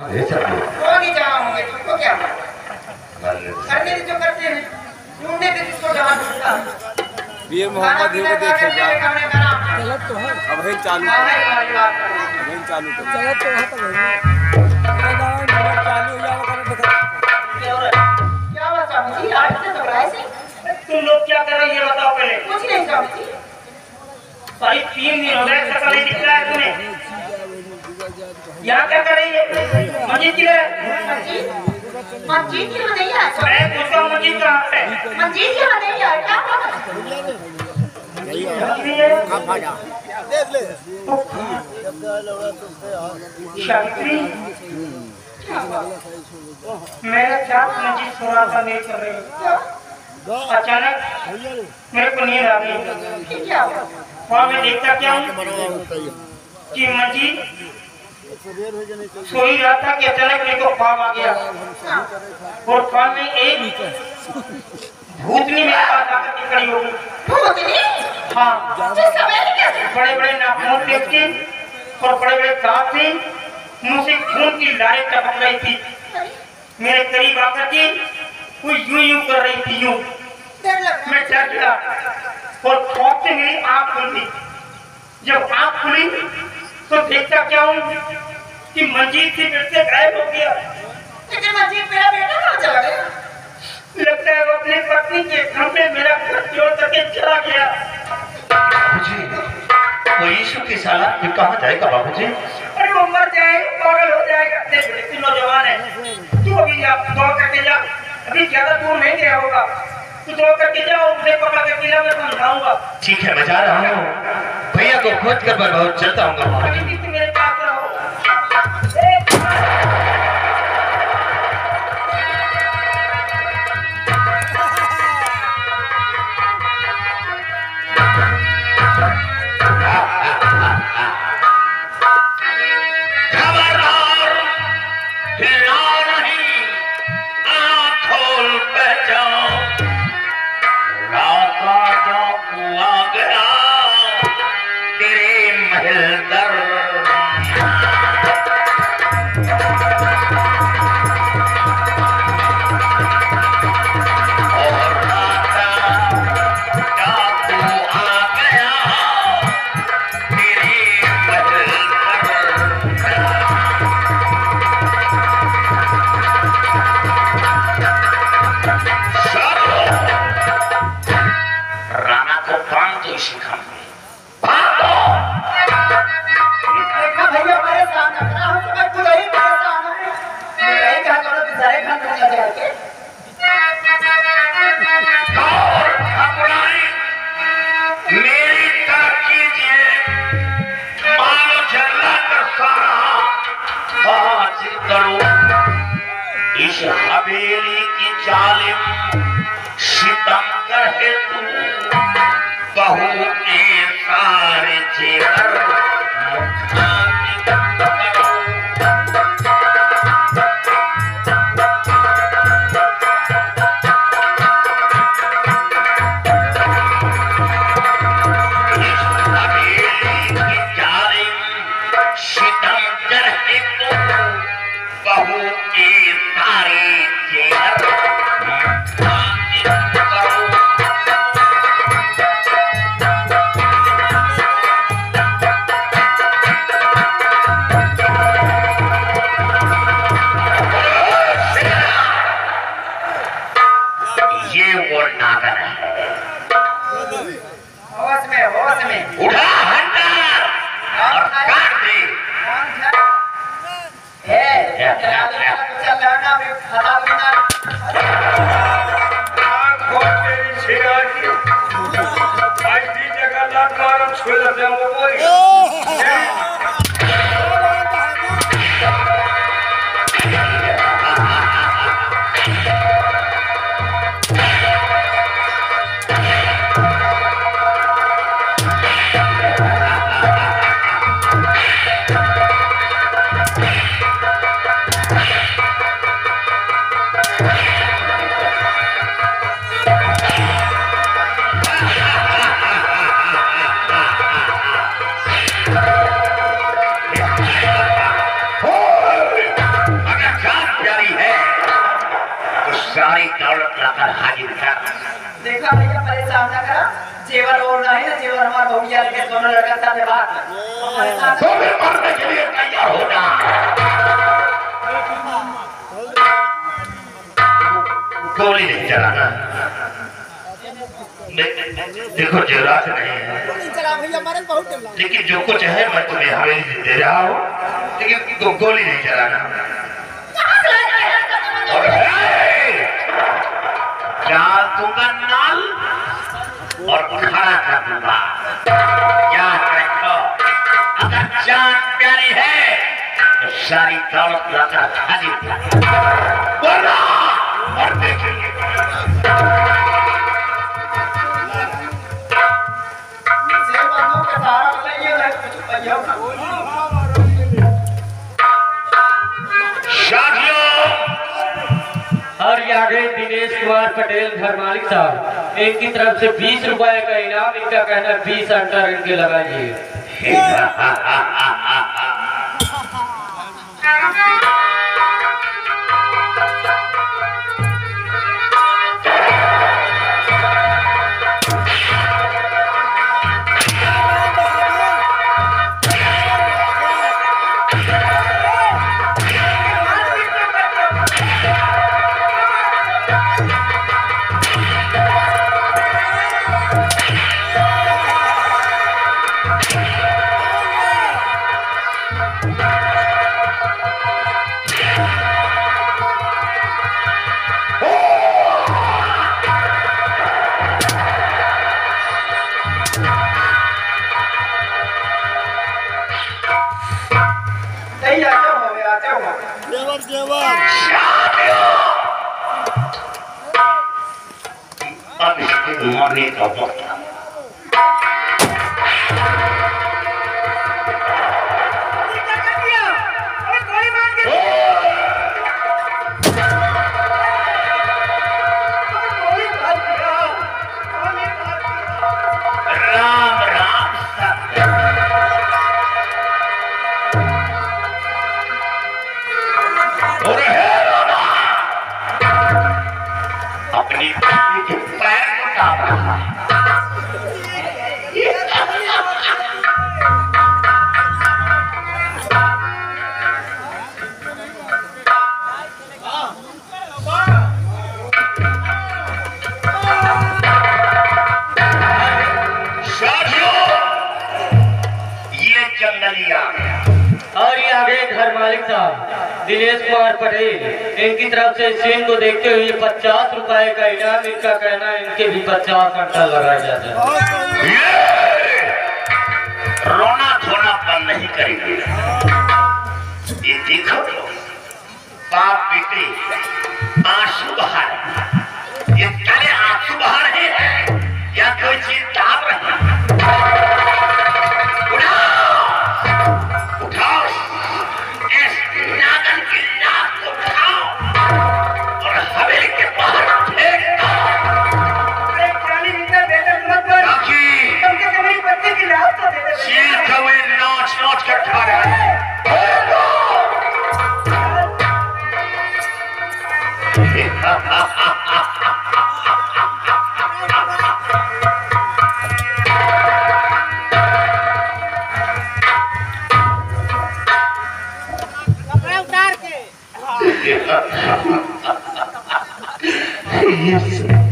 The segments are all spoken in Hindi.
ये सब वो नहीं जहाँ होंगे तुमको क्या करने जो करते हैं ढूँढने के जिसको जहाँ ढूंढता है मोहम्मद ही को देखेगा गलत तो है अब ही चालू। हाँ, कर है बात करनी। अब ही चालू कर गलत तो है तो मेरा गाँव नंबर चालू हो जाओ कर क्या हुआ स्वामी आज से घबराए तुम लोग क्या कर रही है बताओ पहले। कुछ नहीं जी। सारी तीन दिन हो गए सकल नहीं दिख रहा है तुम्हें? यहाँ क्या कर रही है? मस्जिद की है मंजीत यहाँ नहीं आया मैं पूछता हूँ मस्जिद कहाँ है मंजीत यहाँ नहीं आया क्या शांति मेरा क्या मस्जिद थोड़ा सा नहीं कर रही अचानक मेरे को नींद आ गई वहाँ मैं देखता क्या हूँ? कि मस्जिद सो ही रहा था कि अचानक मेरे को ख्वाब आ गया। और ख्वाब में एक भूतनी मेरे पास आकर के खड़ी हो गई। भूतनी हाँ। बड़े बड़े नाखून थे उसके और बड़े बड़े दांत थे मुँह से खून की लारें टपक रही थी। मेरे करीब आकर के वो यूँ यूँ कर रही थी यूँ। मैं डर गया। और खौफ से मेरी आँख खुली जब आँख खुली तो देखता क्या हूँ? कि मंजीत से फिर से गायब हो गया। लेकिन मंजीत मेरा बेटा कहाँ चला गया? लगता है वो अपनी पत्नी के घर पे मेरा घर छोड़ करके चला गया। बाबूजी वो यीशु की साला ये कहाँ जाएगा बाबूजी? अरे वो मर जाए पागल हो जाएगा। देख ले, नौजवान है। तू अभी जा दौड़ करके जा। अभी ज़्यादा दूर नहीं गया होगा। तू दौड़ करके जा और उसे पकड़ के किला में समझाऊँगा ठीक है मैं जा रहा हूँ। भैया को खोज कर मैं बहुत चलता हूँ। मेरे पास रहो। Hey! उठा हंटर और काट दे छोड़ दे ना जेवर हमारा भैया के दोनों लड़का साथ बात तो फिर मरने के लिए तैयार होना गोली नहीं चलाना। देखो ज़रूरत नहीं है। लेकिन जो कुछ है मैं तुम्हें हवेली दे रहा हूँ लेकिन गो, गोली नहीं चलाना। और है, दूँगा नाल और खड़ा कर दूँगा। याद रखो अगर जान प्यारी है तो सारी दौलत लाकर हाजिर कुमार पटेल, घर मालिक साहब। इनकी तरफ़ से बीस रुपए का इनाम, इनका कहना बीस अंतर इनके लगाइए। दिनेश कुमार पटेल, इनकी तरफ़ से सीन को देखते हुए पचास रुपए का इनाम, इनका कहना है, इनके भी पचास घंटा लगाया जाता है। रोना धोना बंद नहीं करेंगे। ये देखो, बाप बेटे, आँसू बहा रहे ये चले आँसू बहा रहे हैं, या कोई चीज़ दाब रहे हैं? ये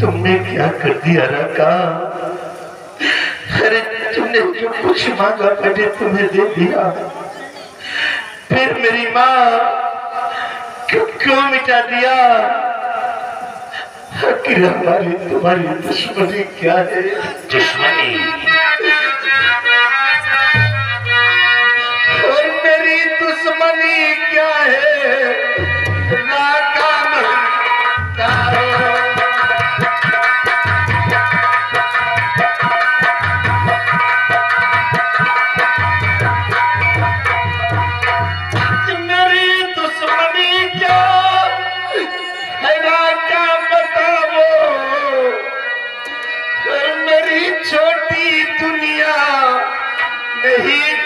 तुमने क्या कर दिया रखा अरे, तुमने जो कुछ मांगा, मैंने तुम्हें दे दिया। फिर मेरी माँ क्यों मिटा दिया? हमारी तुम्हारी दुश्मनी क्या है? दुश्मनी। नहीं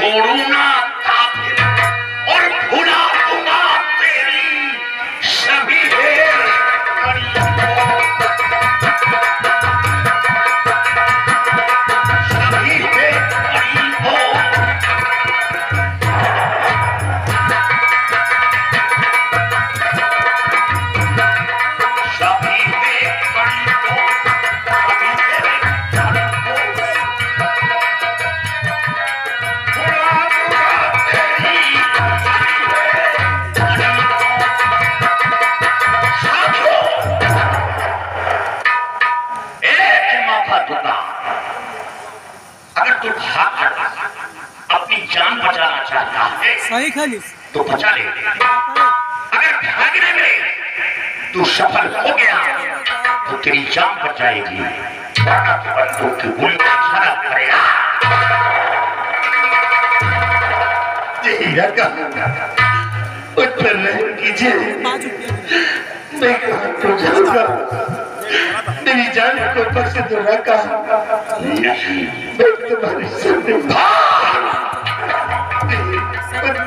में छोड़ू दूँगा अगर तू भाग कर अपनी जान बचाना चाहता है सही खाली। तो बचा ले। अगर भागने में तू सफल हो गया तो तेरी जान बचाएगी। वरना तू बंदूक की गोली से करेगा तेरा कहूँगा उस पर रहम कीजिए मैं कहाँ को जाऊँगा मेरी जान को बख्श दो रखा नहीं मैं तुम्हारे सामने भाग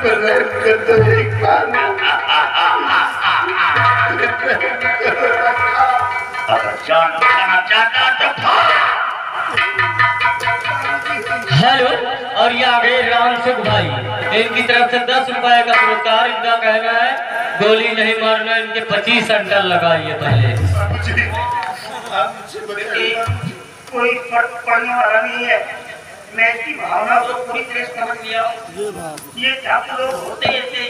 पर कर दो एक बार अगर जान बचाना चाहता तो भाग हेलो और ये आ गए राम सुख भाई। इनकी तरफ़ से दस रुपए का पुरस्कार इनका कहना है गोली नहीं मारना इनके पच्चीस अंडर लगाइए पहले। कोई फ़र्क पड़ने वाला नहीं है। मैं इसकी भावना को पूरी तरह समझ लिया ये ठाकुर लोग होते ही ऐसे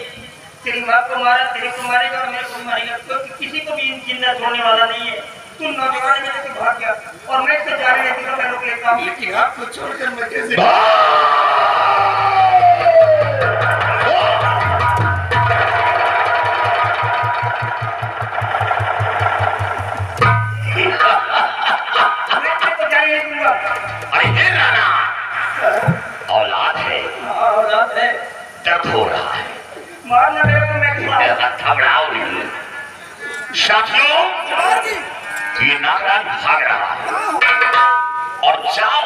तेरी माँ को मारा तेरे को मारेगा और मेरे को मारेगा क्योंकि किसी को भी ज़िंदा छोड़ने वाला नहीं है। तुम नौजवान मेरे से भाग गया और मैं इससे जा रहे हैं मैं रोक लेता हूँ लेकिन छोड़कर मैं कैसे दर्द हो साथियों ये नागराज भाग रहा है और जाओ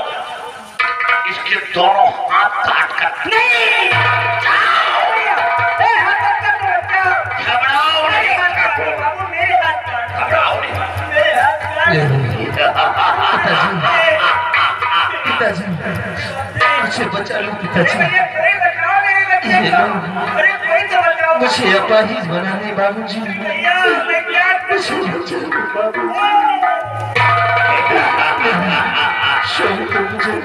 इसके दोनों हाथ काट कर नहीं? घबराओ नहीं मुझे बचा लो पिताजी मुझे तो अपाहिज बनाने बाबू जी तो मुझे